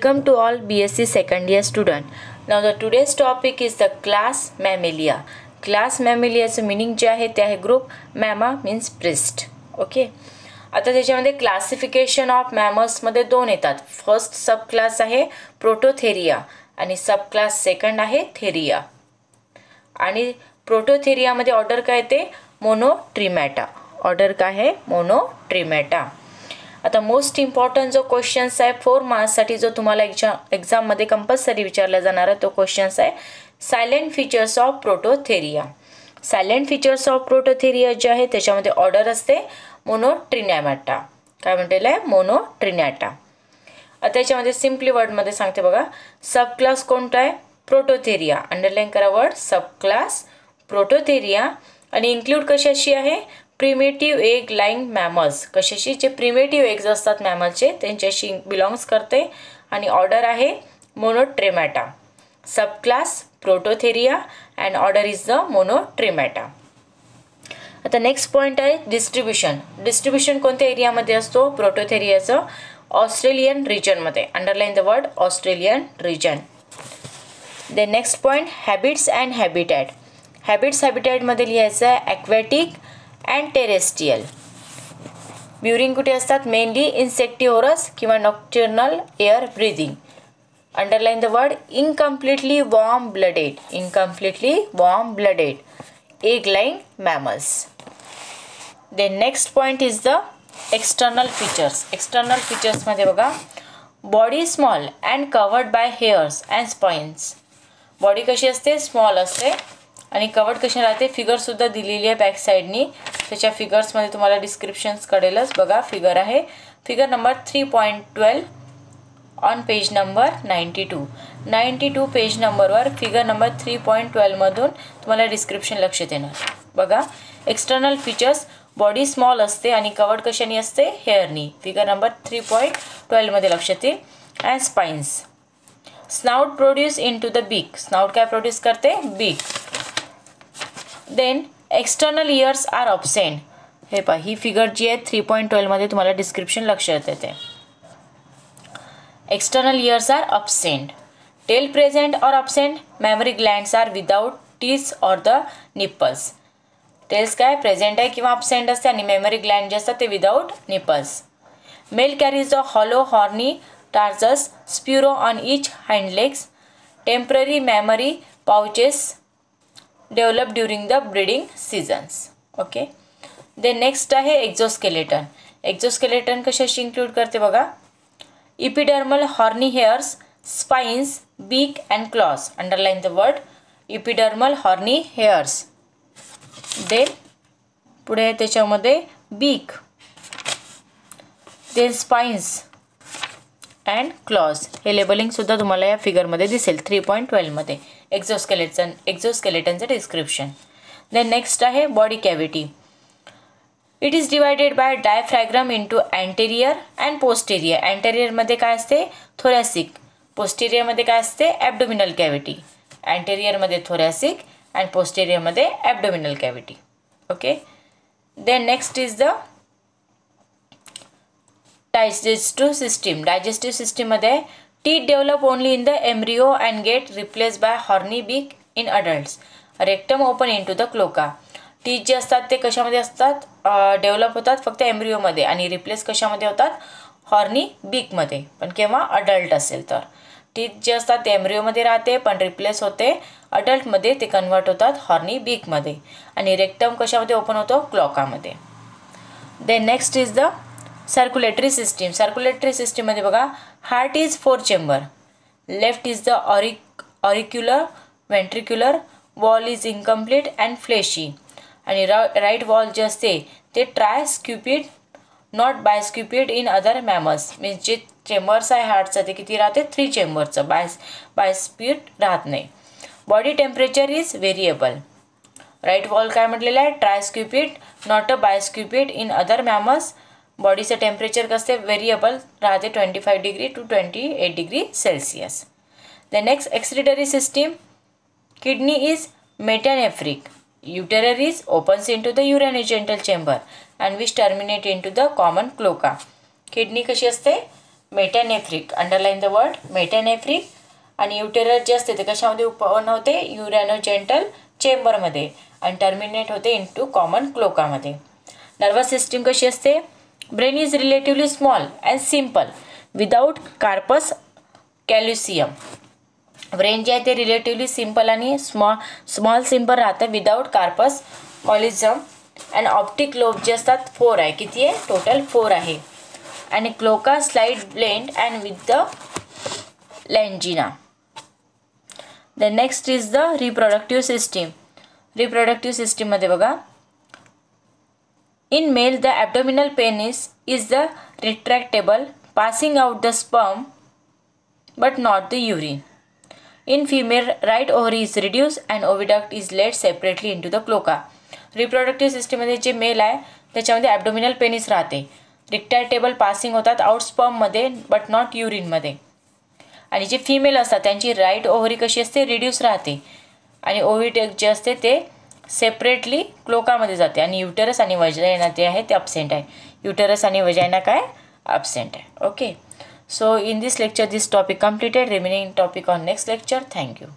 Welcome to all BSc second year student. Now the today's topic is the class Mammalia. Class Mammaliaचं meaning जे आहे ते आहे group mamma means breast okay आता त्याच्यामध्ये classification of मॅमर्समध्ये दोन येतात. फर्स्ट सब क्लास आहे प्रोटोथेरिया आणि सब क्लास सेकंड आहे थेरिया आणि प्रोटोथेरियामध्ये ऑर्डर काय ते मोनोट्रिमॅटा ऑर्डर काय आहे? मोनोट्रिमॅटा आता मोस्ट इम्पॉर्टंट जो क्वेश्चन्स आहे फोर मार्क्ससाठी जो तुम्हाला एक्झा एक्झाममध्ये कंपल्सरी विचारला जाणारा तो क्वेश्चन्स आहे salient features of Prototheria salient features of Prototheria जे आहे त्याच्यामध्ये ऑर्डर असते मोनोट्रिनॅमॅटा काय म्हटलेलं आहे? मोनोट्रिनॅटा आता त्याच्यामध्ये सिम्पली वर्डमध्ये सांगते बघा सब क्लास कोणता आहे? प्रोटोथेरिया अंडरलाईन करा वर्ड सब क्लास प्रोटोथेरिया आणि इन्क्लूड कशाशी आहे? Primitive egg laying mammals. कशाशी? जे प्रिमेटिव्ह एग्ज असतात मॅमलचे त्यांच्याशी बिलॉंग्स करते आणि ऑर्डर आहे Monotremata. Sub class Prototheria and order is the Monotremata. आता नेक्स्ट पॉईंट आहे डिस्ट्रीब्युशन. डिस्ट्रीब्युशन कोणत्या एरियामध्ये असतो? प्रोटोथेरियाचं ऑस्ट्रेलियन रिजनमध्ये. Underline the word Australian region. The next point habits and habitat habits हॅबिटॅटमध्ये लिहायचं आहे ॲक्वॅटिक अँड टेरेस्टियल. ब्युरिंग कुठे असतात? मेनली इन्सेक्टिओरस किंवा nocturnal air breathing. Underline the word incompletely warm blooded. Incompletely warm blooded. Egg laying mammals. Then next point is the external features external फीचर्समध्ये बघा. Body small and covered by hairs and spines body कशी असते? Small असते. आणि covered कशी राहते फिगरसुद्धा दिलेली आहे back साईडनी त्याच्या फिगर्समध्ये तुम्हाला डिस्क्रिप्शन्स कळेलच. बघा फिगर आहे. Figure number three point twelve on page number ninety two ninety two page नंबरवर फिगर नंबर थ्री पॉईंट ट्वेल्वमधून तुम्हाला डिस्क्रिप्शन लक्ष देणार बघा एक्सटर्नल फीचर्स बॉडी स्मॉल असते आणि कवर्ड कशाने असते? हेअरनी फिगर नंबर थ्री पॉईंट ट्वेल्वमध्ये लक्षात येईल. And spines snout produce into the beak snout काय प्रोड्यूस करते? Beak then external ears are absent हे पहा ही फिगर जी आहे थ्री पॉईंट ट्वेल्वमध्ये तुम्हाला डिस्क्रिप्शन लक्षात येते. External ears are absent tail present or absent mammary glands are without teats or the nipples tails काय? Present आहे किंवा ऑब्सेंट असते आणि मेमरी ग्लँड जे असतात ते without nipples male carries the hollow horny tarsal spur on each hind legs temporary mammary pouches develop during the breeding seasons okay the next आहे exoskeleton exoskeleton कशाशी इन्क्लूड करते बघा. Epidermal horny hairs spines beak and claws underline the word epidermal horny hairs then पुढे त्याच्यामध्ये beak then spines and claws हे लेबलिंगसुद्धा तुम्हाला या फिगरमध्ये दिसेल थ्री पॉईंट ट्वेल्वमध्ये एक्झोस्केलेटन एक्झोस्केलेटनचं डिस्क्रिप्शन देन नेक्स्ट आहे body cavity it is divided by diaphragm into anterior and posterior अँटेरियरमध्ये काय असते? थोरॅसिक पोस्टेरियरमध्ये काय असते? ॲबडोमिनल कॅव्हिटी अँटेरियरमध्ये thoracic and पोस्टेरियरमध्ये abdominal cavity okay then next is the digestive system digestive सिस्टीममध्ये Teeth develop only in the embryo and get replace by horny beak in adults rectum open into the cloaca teeth जे असतात ते कशामध्ये असतात? Develop होतात फक्त एम्ब्रिओमध्ये आणि replace कशामध्ये होतात? हॉर्नी बीकमध्ये पण केव्हा? अडल्ट असेल तर. टीथ जे असतात ते एम्ब्रिओमध्ये राहते पण रिप्लेस होते. अडल्टमध्ये ते कन्वर्ट होतात हॉर्नी बीकमध्ये आणि रेक्टम कशामध्ये ओपन होतो? क्लॉकामध्ये then next is the circulatory system circulatory सिस्टीममध्ये बघा heart is four chamber left is the auric auricular ventricular wall is incomplete and fleshy आणि रा राईट वॉल जे असते ते tricuspid not bicuspid in other mammals means जे chambers आहे हार्टचं ते किती राहते? थ्री चेंबरचं बाय बाय स्पीड राहत नाही. Body temperature is variable right wall काय म्हटलेलं आहे? Tricuspid not uh bicuspid in other mammals बॉडीचं टेम्परेचर कसं आहे व्हेरिएबल राहते twenty five degree to twenty eight degree Celsius the next excretory system kidney is metanephric ureter is opens into the urinogenital chamber and which terminate into the common cloaca kidney कशी असते? Metanephric underline the word metanephric आणि ureter जे असते ते कशामध्ये उपन होते? युरॅनोजेंटल चेंबरमध्ये आणि terminate होते इन टू कॉमन क्लोकामध्ये नर्वस सिस्टीम कशी असते? Brain is relatively small and simple without corpus callosum brain जे आहे ते रिलेटिव्हली सिंपल आणि स्मॉल स्मॉल सिंपल राहतं without corpus callosum and optic lobe जे असतात फोर आहे. किती आहे? टोटल फोर आहे. आणि cloaca slide blend and with the लँजिना the next is the reproductive system reproductive सिस्टीममध्ये बघा. In male the abdominal penis is the retractable passing out the sperm but not the urine. In female, right ovary is reduced and oviduct is laid separately into the cloaca. Reproductive सिस्टीममध्ये जे mail आहे त्याच्यामध्ये abdominal penis राहते retractable passing होतात out स्पर्ममध्ये but not युरिनमध्ये आणि जे फिमेल असतात त्यांची राईट ओव्हरी कशी असते रिड्यूस राहते आणि ओव्हिटेक जे असते ते सेपरेटली क्लोकामध्ये जाते आणि युटरस आणि वजायना जे आहे ते अपसेंट आहे. युटरस आणि वजायना काय? अपसेंट आहे. Okay so in this lecture this topic completed remaining topic on next lecture thank you